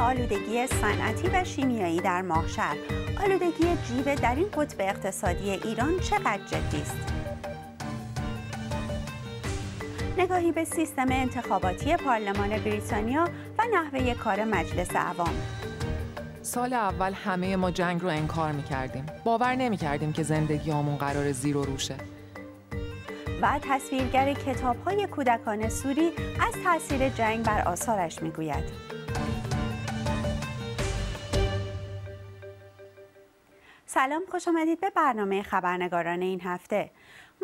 آلودگی صنعتی و شیمیایی در ماهشهر. آلودگی جیوه در این قطب اقتصادی ایران چقدر جدی است؟ نگاهی به سیستم انتخاباتی پارلمان بریتانیا و نحوه کار مجلس عوام. سال اول همه ما جنگ رو انکار می‌کردیم. باور نمی‌کردیم که زندگی همون قرار زیر و روشه. و تصویرگر کتاب های کودکان سوری از تاثیر جنگ بر آثارش می‌گوید. سلام خوش آمدید به برنامه خبرنگاران این هفته.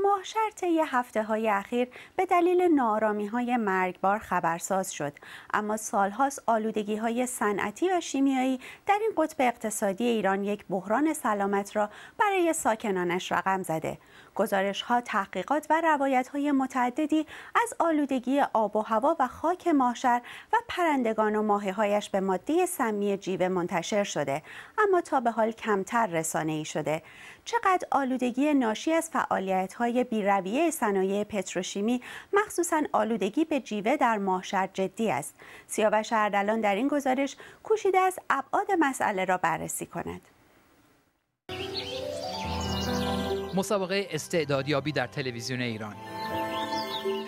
ماهشر طی هفته های اخیر به دلیل نارامی های مرگبار خبرساز شد. اما سالهاست آلودگی های صنعتی و شیمیایی در این قطب اقتصادی ایران یک بحران سلامت را برای ساکنانش رقم زده. گزارش ها تحقیقات و روایت های متعددی از آلودگی آب و هوا و خاک ماهشر و پرندگان و ماهی هایش به ماده سمی جیوه منتشر شده. اما تا به حال کمتر رسانه ای شده. چقدر آلودگی ناشی از فعالیت های بیرویه صنایع پتروشیمی مخصوصا آلودگی به جیوه در ماهشر جدی است؟ سیاوش اردلان در این گزارش کوشیده از ابعاد مسئله را بررسی کند. مسابقه استعدادیابی در تلویزیون ایران.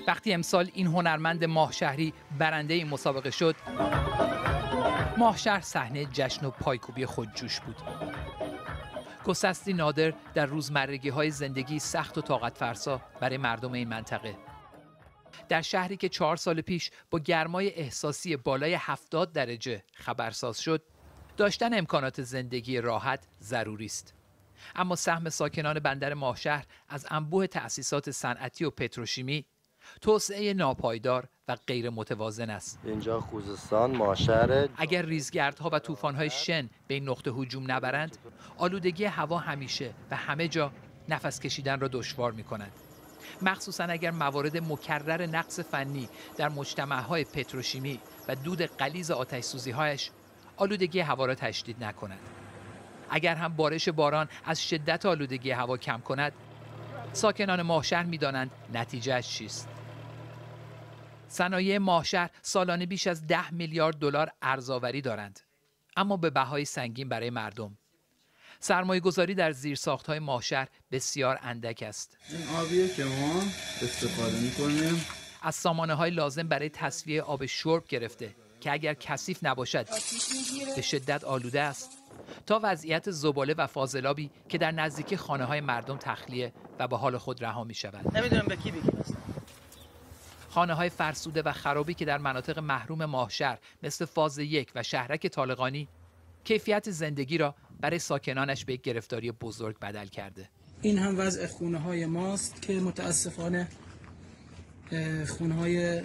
وقتی امسال این هنرمند ماهشهری برنده این مسابقه شد ماهشهر صحنه جشن و پایکوبی خودجوش بود. گسستی نادر در روزمرگی های زندگی سخت و طاقت فرسا برای مردم این منطقه. در شهری که چهار سال پیش با گرمای احساسی بالای 70 درجه خبرساز شد داشتن امکانات زندگی راحت ضروری است. اما سهم ساکنان بندر ماهشهر از انبوه تأسیسات صنعتی و پتروشیمی توسعه ناپایدار و غیر متوازن است. اینجا خوزستان ماهشهر اگر ریزگردها و طوفان‌های شن به این نقطه هجوم نبرند آلودگی هوا همیشه و همه جا نفس کشیدن را دشوار می کند مخصوصا اگر موارد مکرر نقص فنی در مجتمعهای پتروشیمی و دود قلیز آتش هایش آلودگی هوا را تشدید نکند. اگر هم بارش باران از شدت آلودگی هوا کم کند ساکنان ماهشهر می‌دانند نتیجه چیست. صنایع ماهشهر سالانه بیش از ده میلیارد دلار ارزآوری دارند. اما به بهای سنگین برای مردم. سرمایه گذاری در زیر ساخت های ماهشهر بسیار اندک است. این آبیه که ما استفاده می‌کنیم. از سامانه های لازم برای تصفیه آب شرب گرفته که اگر کثیف نباشد به شدت آلوده است. تا وضعیت زباله و فاضلابی که در نزدیکی خانه های مردم تخلیه و به حال خود رها می شود نمی‌دونم به کی بگیم. خانه های فرسوده و خرابی که در مناطق محروم ماهشهر مثل فاز یک و شهرک طالقانی کیفیت زندگی را برای ساکنانش به یک گرفتاری بزرگ بدل کرده. این هم وضع خونه های ماست که متاسفانه خونه های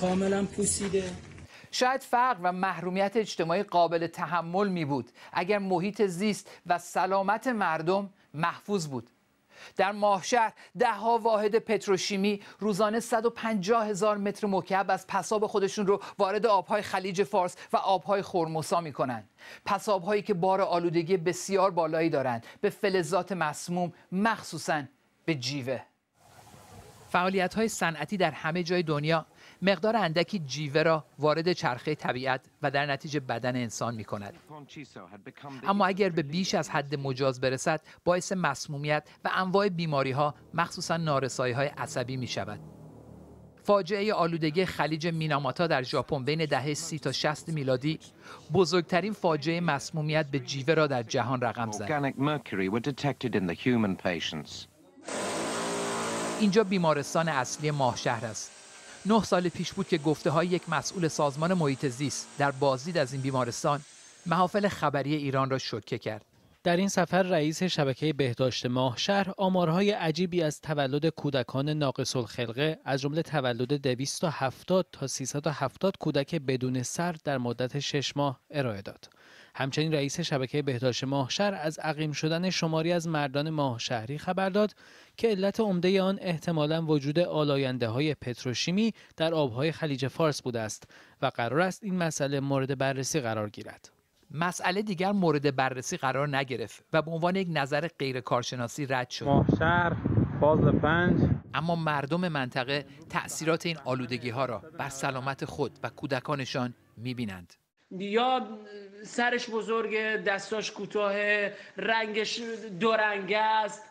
کاملا پوسیده. شاید فقر و محرومیت اجتماعی قابل تحمل می بود. اگر محیط زیست و سلامت مردم محفوظ بود. در ماهشهر ده ها واحد پتروشیمی روزانه 150 هزار متر مکعب از پساب خودشون رو وارد آبهای خلیج فارس و آبهای خرموسا می کنند. پسابهایی که بار آلودگی بسیار بالایی دارند به فلزات مسموم مخصوصا به جیوه فعالیت های صنعتی در همه جای دنیا مقدار اندکی جیوه را وارد چرخه طبیعت و در نتیجه بدن انسان می کند. اما اگر به بیش از حد مجاز برسد باعث مسمومیت و انواع بیماری ها مخصوصا نارسایی های عصبی می شود. فاجعه آلودگی خلیج میناماتا در ژاپن بین دهه سی تا 60 میلادی بزرگترین فاجعه مسمومیت به جیوه را در جهان رقم زد. اینجا بیمارستان اصلی ماهشهر است. نه سال پیش بود که گفته های یک مسئول سازمان محیط زیست در بازدید از این بیمارستان محافل خبری ایران را شوکه کرد. در این سفر رئیس شبکه بهداشت ماهشهر آمارهای عجیبی از تولد کودکان ناقص الخلقه از جمله تولد 270 تا 370 کودک بدون سر در مدت 6 ماه ارائه داد. همچنین رئیس شبکه بهداشت ماهشهر از عقیم شدن شماری از مردان ماهشهری خبر داد که علت عمده آن احتمالا وجود آلاینده های پتروشیمی در آبهای خلیج فارس بوده است و قرار است این مسئله مورد بررسی قرار گیرد. مسئله دیگر مورد بررسی قرار نگرفت و به عنوان یک نظر غیر کارشناسی رد شد. ماهشهر فاز پنج اما مردم منطقه تأثیرات این آلودگی ها را بر سلامت خود و کودکانشان می‌بینند. یا سرش بزرگه دستاش کوتاه رنگش دو رنگه است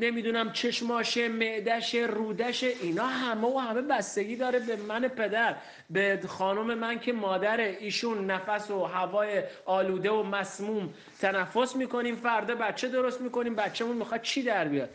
نمی‌دونم چشماشه معدشه رودشه اینا همه و همه بستگی داره به من پدر به خانم من که مادر ایشون نفس و هوای آلوده و مسموم تنفس می‌کنیم فردا بچه درست می‌کنیم بچهمون می‌خواد چی در بیاد؟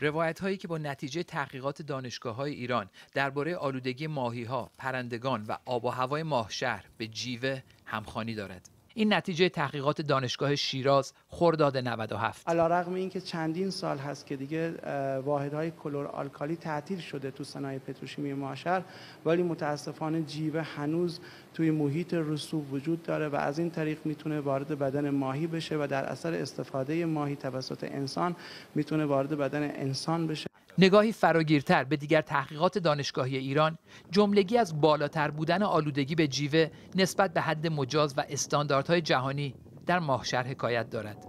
روایت هایی که با نتیجه تحقیقات دانشگاه های ایران درباره آلودگی ماهی ها، پرندگان و آب و هوای ماهشهر به جیوه همخوانی دارد. این نتیجه تحقیقات دانشگاه شیراز خرداد 97 علیرغم اینکه چندین سال هست که دیگه واحدهای کلور آلکالی تعطیل شده تو صنایع پتروشیمی معاشر ولی متاسفانه جیوه هنوز توی محیط رسوب وجود داره و از این طریق می‌تونه وارد بدن ماهی بشه و در اثر استفاده ماهی توسط انسان می‌تونه وارد بدن انسان بشه. نگاهی فراگیرتر به دیگر تحقیقات دانشگاهی ایران جملگی از بالاتر بودن آلودگی به جیوه نسبت به حد مجاز و استانداردهای جهانی در ماهشهر حکایت دارد.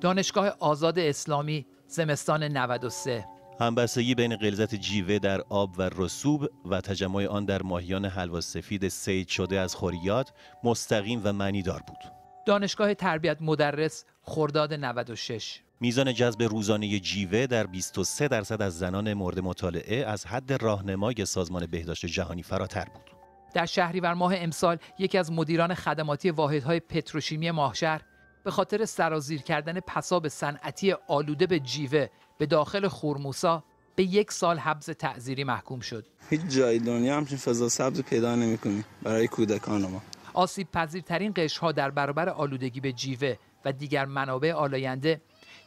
دانشگاه آزاد اسلامی زمستان 93 همبستگی بین غلظت جیوه در آب و رسوب و تجمع آن در ماهیان حلوا سفید سید شده از خوریات مستقیم و معنیدار بود. دانشگاه تربیت مدرس خرداد 96 میزان جذب روزانه جیوه در 23 درصد از زنان مورد مطالعه از حد راهنمای سازمان بهداشت جهانی فراتر بود. در شهریور ماه امسال یکی از مدیران خدماتی واحدهای پتروشیمی ماهشهر به خاطر سرازیر کردن پساب صنعتی آلوده به جیوه به داخل خورموسا به یک سال حبس تعذیری محکوم شد. هیچ جای دنیا همچین فضا سبز پیدا نمی‌کنی برای کودکان ما. آسیب پذیرترین قشرها در برابر آلودگی به جیوه و دیگر منابع آلاینده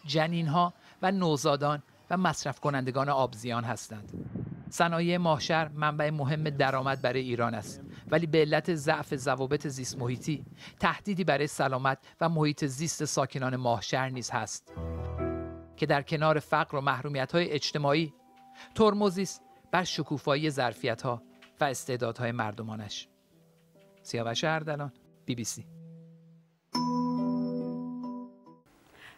جنین ها و نوزادان و مصرف کنندگان آبزیان هستند. صنایع ماهشهر منبع مهم درآمد برای ایران است ولی به علت ضعف ضوابط زیست محیطی تهدیدی برای سلامت و محیط زیست ساکنان ماهشهر نیز هست. که در کنار فقر و محرومیت های اجتماعی ترمزی است بر شکوفایی ظرفیت ها و استعدادهای مردمانش. سیاوش اردلان بی بی سی.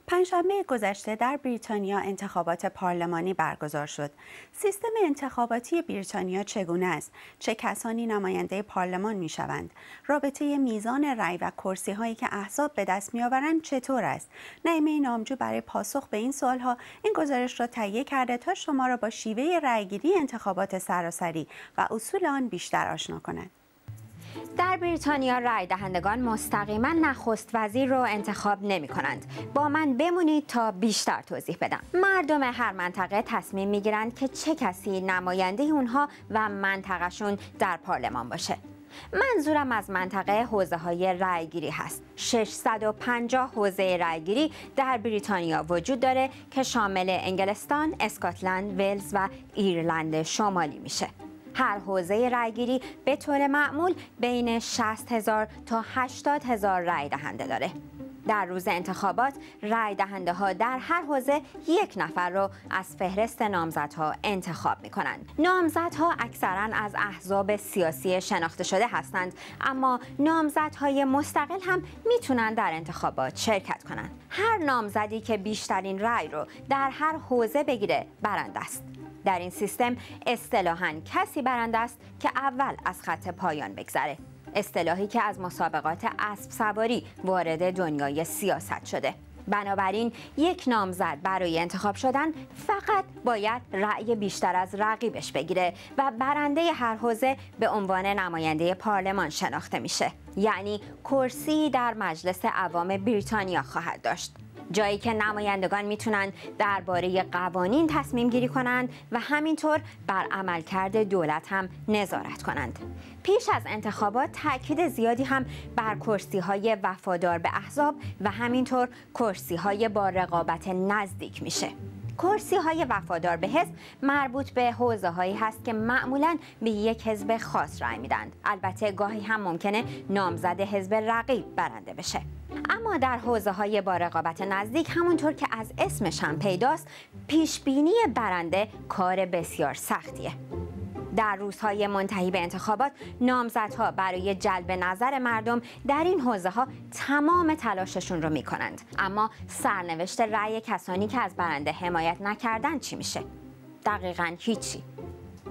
پنجشنبه گذشته در بریتانیا انتخابات پارلمانی برگزار شد. سیستم انتخاباتی بریتانیا چگونه است؟ چه کسانی نماینده پارلمان می شوند؟ رابطه میزان رأی و کرسی هایی که احزاب به دست می آورند چطور است؟ نعیمه نامجو برای پاسخ به این سوال ها این گزارش را تهیه کرده تا شما را با شیوه رأیگیری انتخابات سراسری و اصول آن بیشتر آشنا کند. در بریتانیا رای دهندگان مستقیما نخست وزیر رو انتخاب نمی کنند. با من بمونید تا بیشتر توضیح بدم. مردم هر منطقه تصمیم می گیرند که چه کسی نماینده اونها و منطقهشون در پارلمان باشه. منظورم از منطقه حوزه های رایگیری هست 650 حوزه رایگیری در بریتانیا وجود داره که شامل انگلستان، اسکاتلند، ولز و ایرلند شمالی میشه هر حوزه رأیگیری به طور معمول بین 60 هزار تا 80 هزار رأی دهنده داره. در روز انتخابات رای دهنده ها در هر حوزه یک نفر رو از فهرست نامزدها انتخاب می کنند. نامزدها اکثرا از احزاب سیاسی شناخته شده هستند اما نامزدهای مستقل هم می‌تونن در انتخابات شرکت کنند. هر نامزدی که بیشترین رای رو در هر حوزه بگیره برنده است. در این سیستم اصطلاحا کسی برنده است که اول از خط پایان بگذره. اصطلاحی که از مسابقات اسب سواری وارد دنیای سیاست شده. بنابراین یک نامزد برای انتخاب شدن فقط باید رأی بیشتر از رقیبش بگیره و برنده هر حوزه به عنوان نماینده پارلمان شناخته میشه. یعنی کرسی در مجلس عوام بریتانیا خواهد داشت. جایی که نمایندگان می‌تونن درباره قوانین تصمیم گیری کنند و همینطور بر عملکرد دولت هم نظارت کنند. پیش از انتخابات تاکید زیادی هم بر کرسی های وفادار به احزاب و همینطور کرسی های با رقابت نزدیک میشه. کرسی های وفادار به حزب مربوط به حوزه هایی هست که معمولا به یک حزب خاص رای میدن البته گاهی هم ممکنه نامزد حزب رقیب برنده بشه. اما در حوزه های با رقابت نزدیک همونطور که از اسمش هم پیداست پیش بینی برنده کار بسیار سختیه. در روزهای منتهی به انتخابات نامزدها برای جلب نظر مردم در این حوزه ها تمام تلاششون رو می کنند اما سرنوشت رأی کسانی که از برنده حمایت نکردن چی میشه؟ دقیقا هیچی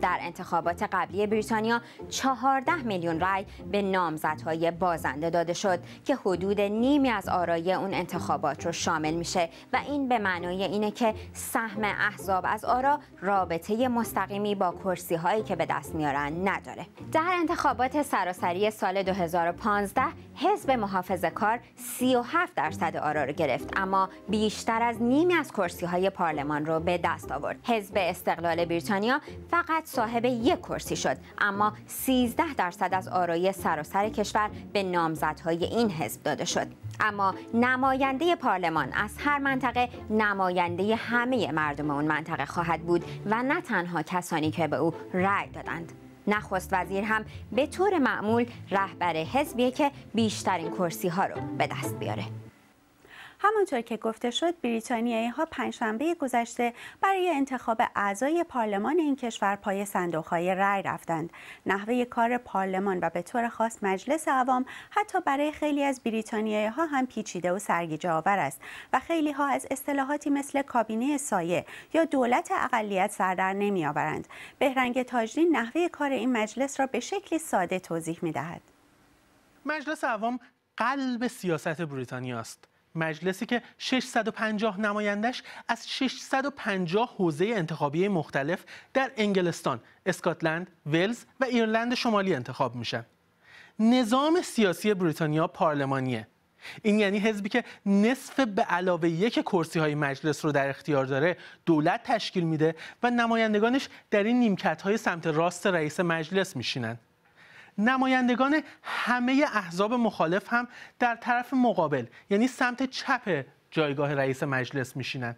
در انتخابات قبلی بریتانیا 14 میلیون رای به نامزدهای بازنده داده شد که حدود نیمی از آرای اون انتخابات رو شامل میشه و این به معنای اینه که سهم احزاب از آرا رابطه مستقیمی با کرسی هایی که به دست میارن نداره. در انتخابات سراسری سال 2015 حزب محافظه کار 37 درصد آرا رو گرفت اما بیشتر از نیمی از کرسی های پارلمان رو به دست آورد. حزب استقلال بریتانیا فقط صاحب یک کرسی شد. اما 13 درصد از آرای سراسر کشور به نامزدهای این حزب داده شد. اما نماینده پارلمان از هر منطقه نماینده همه مردم اون منطقه خواهد بود و نه تنها کسانی که به او رأی دادند. نخست وزیر هم به طور معمول رهبر حزبیه که بیشترین کرسی ها رو به دست بیاره. همانطور که گفته شد بریتانیایی ها پنجشنبه گذشته برای انتخاب اعضای پارلمان این کشور پای صندوق های رأی رفتند. نحوه کار پارلمان و به طور خاص مجلس عوام حتی برای خیلی از بریتانیایی ها هم پیچیده و سرگیجه آور است و خیلی ها از اصطلاحاتی مثل کابینه سایه یا دولت اقلیت سردر نمی آورند. بهرنگ تاجدین نحوه کار این مجلس را به شکلی ساده توضیح می دهد. مجلس عوام قلب سیاست بریتانیا است مجلسی که 650 نمایندش از 650 حوزه انتخابی مختلف در انگلستان، اسکاتلند، ولز و ایرلند شمالی انتخاب میشن. نظام سیاسی بریتانیا پارلمانیه. این یعنی حزبی که نصف به علاوه یک کرسی های مجلس رو در اختیار داره دولت تشکیل میده و نمایندگانش در این نیمکت های سمت راست رئیس مجلس میشینن. نمایندگان همه احزاب مخالف هم در طرف مقابل یعنی سمت چپ جایگاه رئیس مجلس میشینن.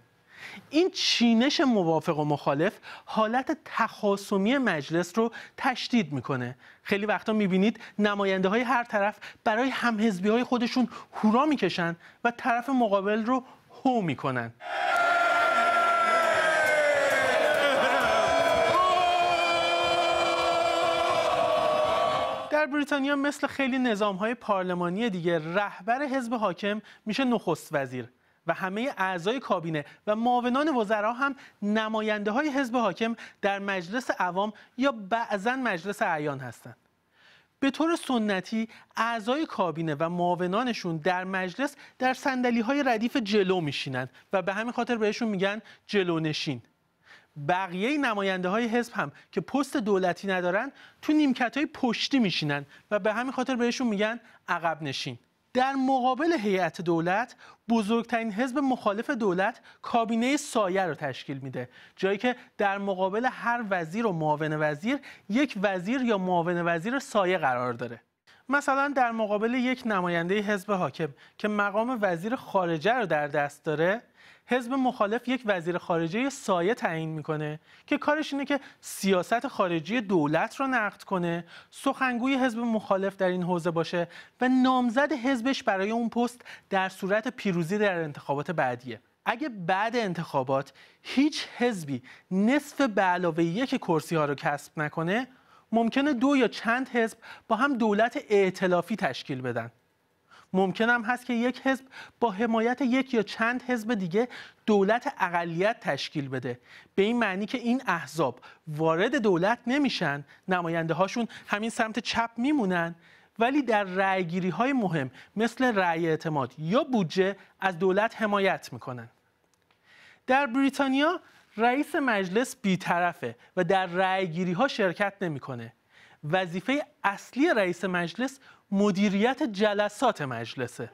این چینش موافق و مخالف حالت تخاصمی مجلس رو تشدید می‌کنه. خیلی وقتا می‌بینید نماینده های هر طرف برای همحزبی های خودشون هورا می‌کشن و طرف مقابل رو هو می‌کنن. بریتانیا مثل خیلی نظام های پارلمانی دیگه رهبر حزب حاکم میشه نخست وزیر و همه اعضای کابینه و معاونان وزرا هم نماینده های حزب حاکم در مجلس عوام یا بعضا مجلس اعیان هستند. به طور سنتی اعضای کابینه و معاونانشون در مجلس در سندلی های ردیف جلو میشینند و به همین خاطر بهشون میگن جلونشین. بقیه نماینده های حزب هم که پست دولتی ندارن تو نیمکت های پشتی میشینن و به همین خاطر بهشون میگن عقب نشین. در مقابل هیئت دولت بزرگترین حزب مخالف دولت کابینه سایه رو تشکیل میده جایی که در مقابل هر وزیر و معاون وزیر یک وزیر یا معاون وزیر سایه قرار داره. مثلا در مقابل یک نماینده حزب حاکم که مقام وزیر خارجه رو در دست داره حزب مخالف یک وزیر خارجه سایه تعیین می‌کنه که کارش اینه که سیاست خارجی دولت رو نقد کنه. سخنگوی حزب مخالف در این حوزه باشه و نامزد حزبش برای اون پست در صورت پیروزی در انتخابات بعدیه. اگه بعد انتخابات هیچ حزبی نصف به علاوه یک کرسی ها رو کسب نکنه ممکنه دو یا چند حزب با هم دولت ائتلافی تشکیل بدن. ممکن هم هست که یک حزب با حمایت یک یا چند حزب دیگه دولت اقلیت تشکیل بده. به این معنی که این احزاب وارد دولت نمیشن. نماینده هاشون همین سمت چپ میمونن. ولی در رأیگیری های مهم مثل رأی اعتماد یا بودجه از دولت حمایت می‌کنن. در بریتانیا رئیس مجلس بیطرفه و در رأیگیری ها شرکت نمی‌کنه. وظیفه اصلی رئیس مجلس مدیریت جلسات مجلسه.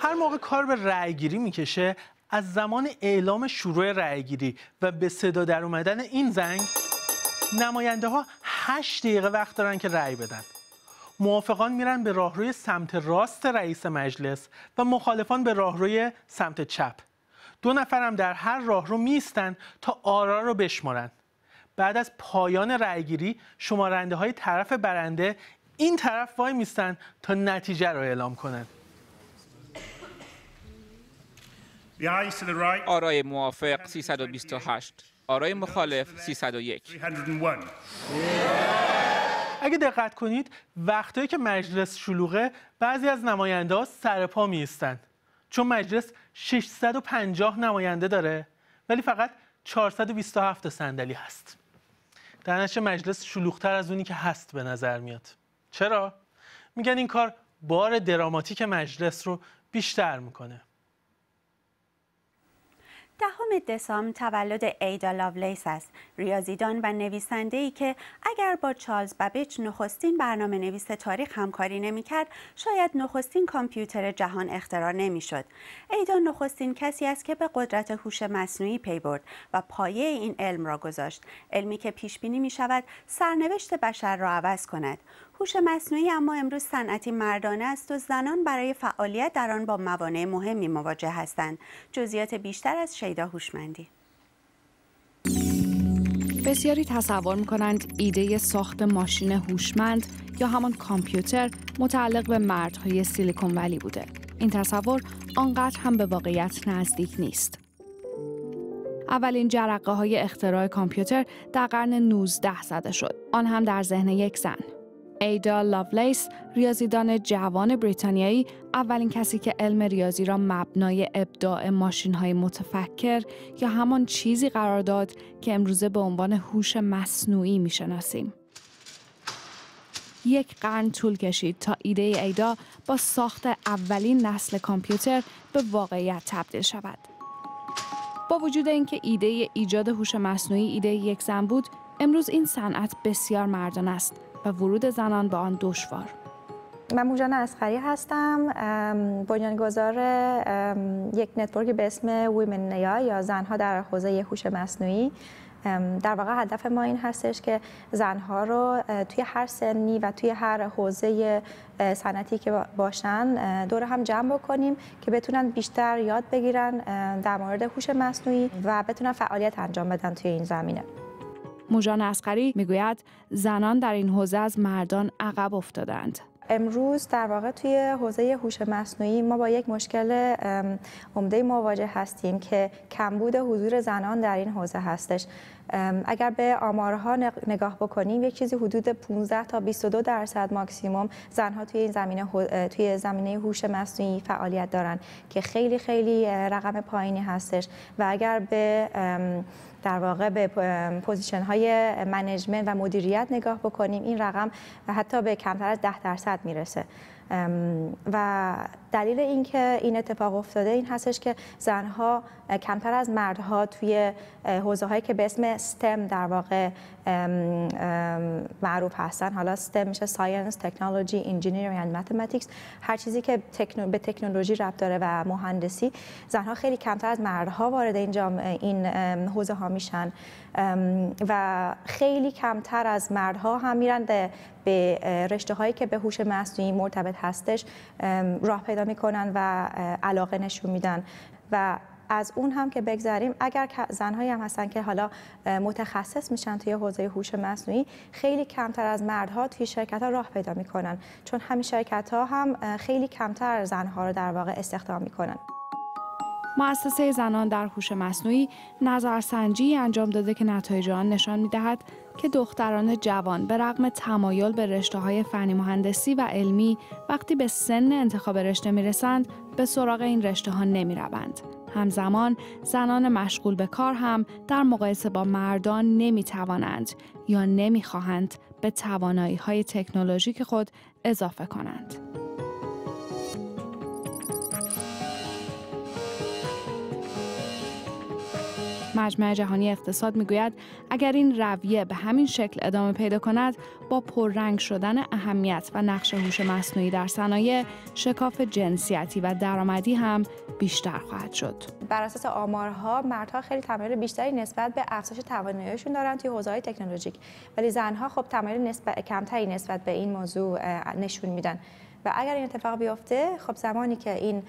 هر موقع کار به رأیگیری می‌کشه از زمان اعلام شروع رأیگیری و به صدا در اومدن این زنگ نماینده ها هشت دقیقه وقت دارن که رأی بدن. موافقان میرن به راهروی سمت راست رئیس مجلس و مخالفان به راهروی سمت چپ. دو نفرم در هر راه رو میستن تا آرا رو بشمارن. بعد از پایان رأیگیری شمارنده های طرف برنده این طرف وای میستن تا نتیجه رو اعلام کنن. آرای موافق 328 آرای مخالف 301 اگه دقت کنید وقتایی که مجلس شلوغه بعضی از نماینده ها سر پا می چون مجلس 650 نماینده داره ولی فقط 427 صندلی هست. در مجلس شلوغتر از اونی که هست به نظر میاد. چرا؟ میگن این کار بار دراماتیک مجلس رو بیشتر می‌کنه. دسامبر تولد ایدا لاولیس است. ریاضیدان و نویسنده ای که اگر با چارلز بابیج نخستین برنامه نویس تاریخ همکاری نمی‌کرد شاید نخستین کامپیوتر جهان اختراع نمی‌شد. ایدا نخستین کسی است که به قدرت هوش مصنوعی پی برد و پایه این علم را گذاشت. علمی که پیش بینی می شود سرنوشت بشر را عوض کند. هوش مصنوعی اما امروز صنعتی مردانه است و زنان برای فعالیت در آن با موانع مهمی مواجه هستند. جزئیات بیشتر از شیدا هوشمندی. بسیاری تصور می‌کنند ایده ساخت ماشین هوشمند یا همان کامپیوتر متعلق به مردهای سیلیکون ولی بوده. این تصور آنقدر هم به واقعیت نزدیک نیست. اولین جرقه های اختراع کامپیوتر در قرن 19 زده شد. آن هم در ذهن یک زن. ایدا لاولیس ریاضیدان جوان بریتانیایی اولین کسی که علم ریاضی را مبنای ابداع ماشین های متفکر یا همان چیزی قرار داد که امروزه به عنوان هوش مصنوعی می‌شناسیم. یک قرن طول کشید تا ایده ایدا با ساخت اولین نسل کامپیوتر به واقعیت تبدیل شود. با وجود اینکه ایده ایجاد هوش مصنوعی ایده یک زن بود، امروز این صنعت بسیار مردان است و ورود زنان به آن دشوار. من موجان اسخری هستم. بنیانگذار یک نتورک به اسم ویمن نیا یا زنها در حوزه هوش مصنوعی. در واقع هدف ما این هستش که زنها رو توی هر سنی و توی هر حوزه صنعتی که باشن دور هم جمع بکنیم که بتونن بیشتر یاد بگیرن در مورد هوش مصنوعی و بتونن فعالیت انجام بدن توی این زمینه. موجان اسقری می‌گوید زنان در این حوزه از مردان عقب افتادند. امروز در واقع توی حوزه هوش مصنوعی ما با یک مشکل عمده مواجه هستیم که کمبود حضور زنان در این حوزه هستش اگر به آمارها نگاه بکنیم یک چیزی حدود 15 تا 22 درصد ماکسیموم زنها توی این زمینه توی زمینه هوش مصنوعی فعالیت دارن که خیلی خیلی رقم پایینی هستش و اگر به در واقع به position های management و مدیریت نگاه بکنیم این رقم حتی به کمتر از 10 درصد می‌رسه. و دلیل اینکه این اتفاق افتاده این هستش که زنها کمتر از مردها توی حوزه هایی که به اسم STEM در واقع معروف هستن. حالا STEM میشه science technology engineering و mathematics هر چیزی که به تکنولوژی ربط داره و مهندسی زنها خیلی کمتر از مردها وارد این این حوزه ها میشن. و خیلی کمتر از مردها هم میرن به رشته هایی که به هوش مصنوعی مرتبط هستش. راه پیدا می‌کنن و علاقه نشون میدن. و از اون هم که بگذریم اگر زنهایی هم هستن که حالا متخصص میشن توی حوزه هوش مصنوعی خیلی کمتر از مردها توی شرکت ها راه پیدا می‌کنن. چون همین شرکت ها هم خیلی کمتر زنها رو در واقع استخدام می‌کنن. مؤسسه زنان در هوش مصنوعی نظرسنجی انجام داده که نتایج آن نشان می‌دهد. که دختران جوان به رغم تمایل به رشته های فنی مهندسی و علمی وقتی به سن انتخاب رشته می رسند به سراغ این رشته ها نمی روند. همزمان زنان مشغول به کار هم در مقایسه با مردان نمی توانند یا نمی خواهند به توانایی های تکنولوژیک خود اضافه کنند. مجمع جهانی اقتصاد می‌گوید اگر این رویه به همین شکل ادامه پیدا کند با پررنگ شدن اهمیت و نقش هوش مصنوعی در صنایع شکاف جنسیتی و درآمدی هم بیشتر خواهد شد. بر اساس آمارها مردها خیلی تمایل بیشتری نسبت به افزایش تواناییشون دارن توی حوزه‌های تکنولوژیک. ولی زنها خب تمایل نسبت کمتری نسبت به این موضوع نشون میدن. و اگر این اتفاق بیفته خب زمانی که این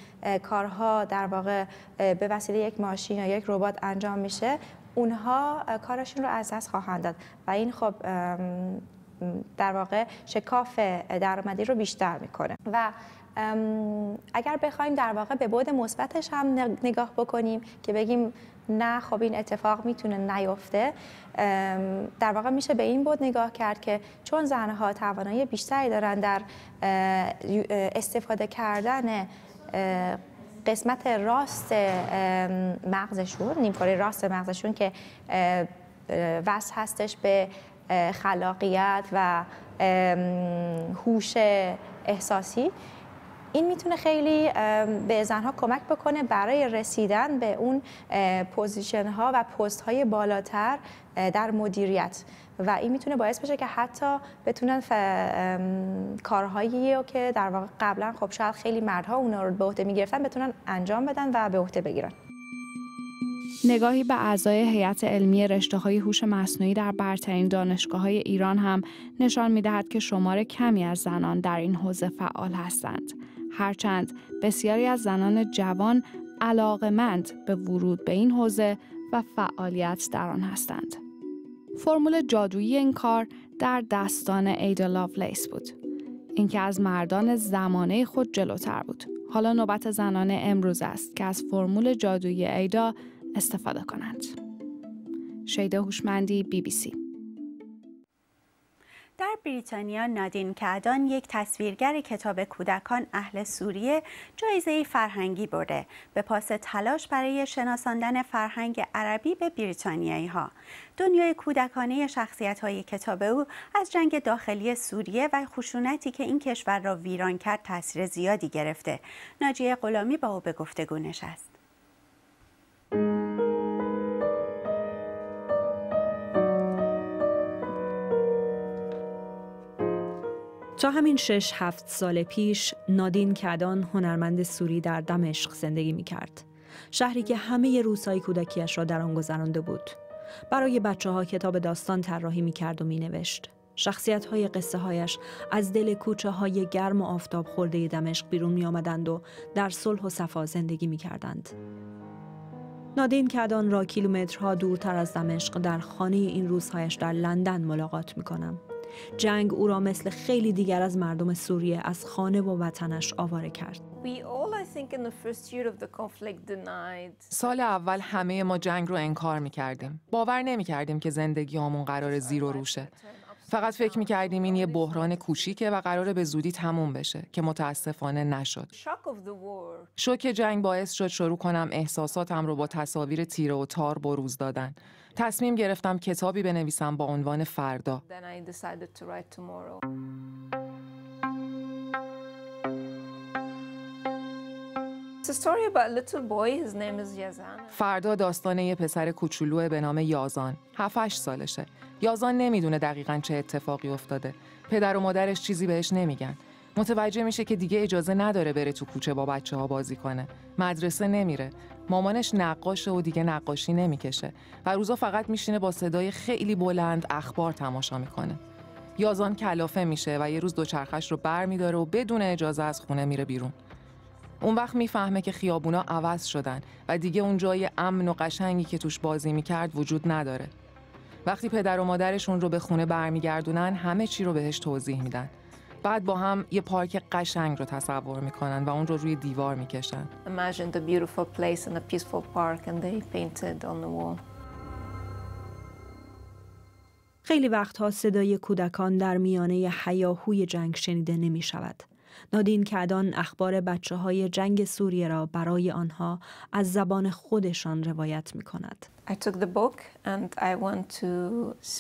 کارها در واقع به وسیله یک ماشین یا یک ربات انجام میشه اونها کارشون رو از دست خواهند داد. و این خب در واقع شکاف درآمدی رو بیشتر می‌کنه. و اگر بخوایم در واقع به بعد مثبتش هم نگاه بکنیم که بگیم نه خب این اتفاق می‌تونه نیفته در واقع میشه به این بود نگاه کرد که چون زنها توانایی بیشتری دارن در استفاده کردن قسمت راست مغزشون نیمکره راست مغزشون که وصل هستش به خلاقیت و هوش احساسی این می‌تونه خیلی به زنها کمک بکنه برای رسیدن به اون position ها و پست های بالاتر در مدیریت. و این می‌تونه باعث بشه که حتی بتونن ف... کارهایی رو که در واقع قبلا خب شاید خیلی مردها اونا رو به عهده می‌گرفتن بتونن انجام بدن و به عهده بگیرن. نگاهی به اعضای هیئت علمی رشته های هوش مصنوعی در برترین دانشگاه های ایران هم نشان می دهد که شمار کمی از زنان در این حوزه فعال هستند. هرچند بسیاری از زنان جوان علاقمند به ورود به این حوزه و فعالیت در آن هستند. فرمول جادویی این کار در دستان ایدا لاولیس بود. اینکه از مردان زمانه خود جلوتر بود. حالا نوبت زنان امروز است که از فرمول جادویی ایدا استفاده کنند. شیده هوشمندی بی بی سی در بریتانیا نادین کعدان یک تصویرگر کتاب کودکان اهل سوریه جایزه فرهنگی برده به پاس تلاش برای شناساندن فرهنگ عربی به بریتانیایی ها. دنیای کودکانه شخصیت های کتاب او از جنگ داخلی سوریه و خشونتی که این کشور را ویران کرد تاثیر زیادی گرفته. ناجیه غلامی با او به گفتگو نشست. تا همین شش هفت سال پیش نادین کدان هنرمند سوری در دمشق زندگی می کرد. شهری که همه روزهای کودکیش را در آن گذرانده بود. برای بچه ها کتاب داستان طراحی می کرد و می نوشت. شخصیت های قصه هایش از دل کوچه های گرم و آفتاب خورده دمشق بیرون می آمدند و در صلح و صفا زندگی می کردند. نادین کدان را کیلومترها دورتر از دمشق در خانه این روزهایش در لندن ملاقات می کنم. جنگ او را مثل خیلی دیگر از مردم سوریه از خانه و وطنش آواره کرد. سال اول همه ما جنگ رو انکار می کردیم. باور نمی کردیم که زندگی همون قرار زیر و روشه. فقط فکر می کردیم این یه بحران کوچیکه و قرار به زودی تموم بشه که متاسفانه نشد. شوک جنگ باعث شد شروع کنم احساساتم رو با تصاویر تیره و تار بروز دادن. تصمیم گرفتم کتابی بنویسم با عنوان فردا. فردا داستان یه پسر کوچولو به نام یازان. 7 سالشه. یازان نمی‌دونه دقیقا چه اتفاقی افتاده. پدر و مادرش چیزی بهش نمیگن. متوجه میشه که دیگه اجازه نداره بره تو کوچه با بچه ها بازی کنه. مدرسه نمیره. مامانش نقاشه و دیگه نقاشی نمی‌کشه. و روزا فقط میشینه با صدای خیلی بلند اخبار تماشا می‌کنه. یازان کلافه میشه و یه روز دوچرخش رو بر میداره و بدون اجازه از خونه میره بیرون. اون وقت می‌فهمه که خیابونا عوض شدن و دیگه اون جای امن و قشنگی که توش بازی می‌کرد وجود نداره. وقتی پدر و مادرشون رو به خونه برمیگردونن همه چی رو بهش توضیح میدن. بعد با هم یه پارک قشنگ رو تصور می‌کنن و اون رو روی دیوار می‌کشن خیلی وقتها صدای کودکان در میانه حیاهوی جنگ شنیده نمی شود. نادین کدان اخبار بچه های جنگ سوریه را برای آنها از زبان خودشان روایت می کند. I took the book and I went to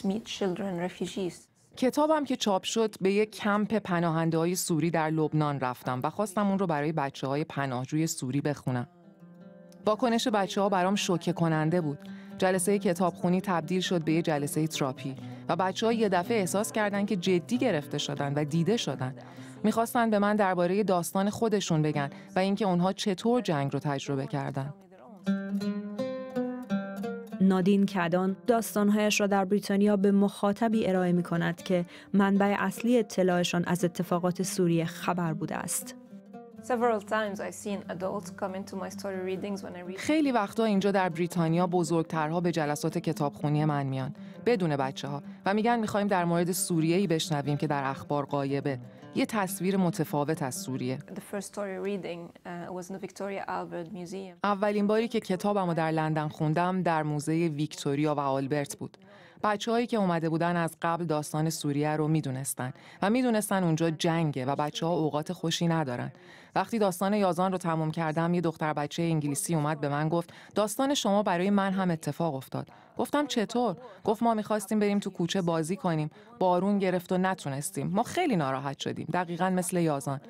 meet children refugees. کتابم که چاپ شد به یک کمپ پناهنده های سوری در لبنان رفتم و خواستم اون رو برای بچه های پناهجوی سوری بخونم. واکنش بچه ها برام شوکه کننده بود. جلسه کتابخونی تبدیل شد به یه جلسه تراپی و بچه ها یه دفعه احساس کردن که جدی گرفته شدن و دیده شدن. می‌خواستن به من درباره داستان خودشون بگن و اینکه اونها چطور جنگ رو تجربه کردن. نادین کدان داستانهایش را در بریتانیا به مخاطبی ارائه می کند که منبع اصلی اطلاعشان از اتفاقات سوریه خبر بوده است. خیلی وقتا اینجا در بریتانیا بزرگترها به جلسات کتابخونی من میان بدون بچه ها و میگن می‌خوایم در مورد سوریه ای بشنویم که در اخبار قایبه یه تصویر متفاوت از سوریه. Uh, اولین باری که کتابمو در لندن خوندم در موزه ویکتوریا و آلبرت بود. بچههایی که اومده بودن از قبل داستان سوریه رو می‌دونستن و می‌دونستن اونجا جنگه و بچه ها اوقات خوشی ندارن. وقتی داستان یازان رو تموم کردم یه دختر بچه انگلیسی اومد به من گفت داستان شما برای من هم اتفاق افتاد. گفتم چطور؟ گفت ما می‌خواستیم بریم تو کوچه بازی کنیم. بارون گرفت و نتونستیم. ما خیلی ناراحت شدیم دقیقا مثل یازان.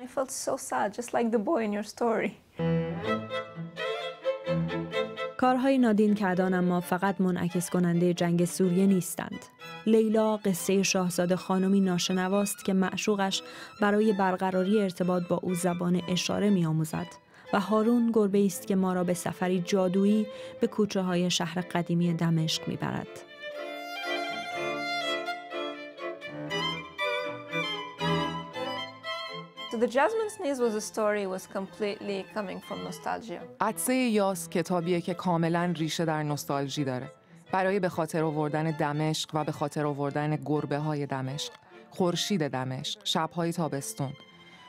کارهای نادین کردان اما فقط منعکس کننده جنگ سوریه نیستند. لیلا قصه شاهزاده خانمی ناشنواست که معشوقش برای برقراری ارتباط با او زبان اشاره می آموزد و هارون گربه است که ما را به سفری جادویی به کوچه های شهر قدیمی دمشق می The Jasmine Sneeze was a story was completely coming from nostalgia. عدسه یاس کتابیه که کاملا ریشه در نوستالژی داره. برای به خاطر آوردن دمشق و به خاطر آوردن گربه های دمشق، خورشید دمشق، شبهای تابستون.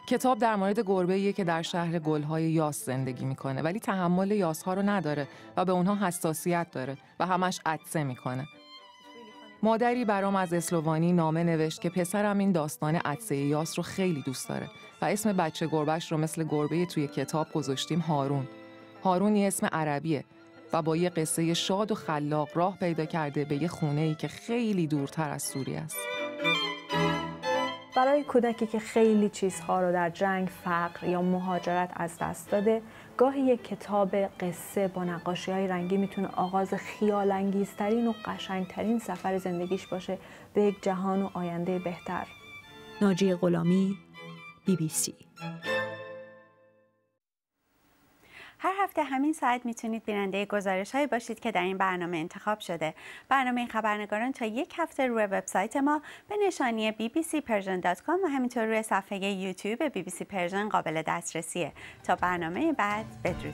کتاب در مورد گربه که در شهر گلهای یاس زندگی می‌کنه ولی تحمل یاس ها رو نداره و به اونها حساسیت داره و همش عدسه می‌کنه. مادری برام از اسلوانی نامه نوشت که پسرم این داستان عدسه یاس رو خیلی دوست داره و اسم بچه گربش رو مثل گربه توی کتاب گذاشتیم هارون. هارون یه اسم عربیه و با یه قصه شاد و خلاق راه پیدا کرده به یه خونه ای که خیلی دورتر از سوریه است. برای کودکی که خیلی چیزها رو در جنگ، فقر یا مهاجرت از دست داده، گاهی یک کتاب قصه با نقاشی های رنگی می‌تونه آغاز خیال انگیزترین و قشنگترین سفر زندگیش باشه به یک جهان و آینده بهتر. ناجی غلامی سی هر هفته همین ساعت می‌تونید بیننده گزارش هایی باشید که در این برنامه انتخاب شده. برنامه خبرنگاران تا یک هفته روی وبسایت ما به نشانی bbcpersian.com و همینطور روی صفحه یوتیوب BBC پرژن قابل دسترسیه. تا برنامه بعد بدرود.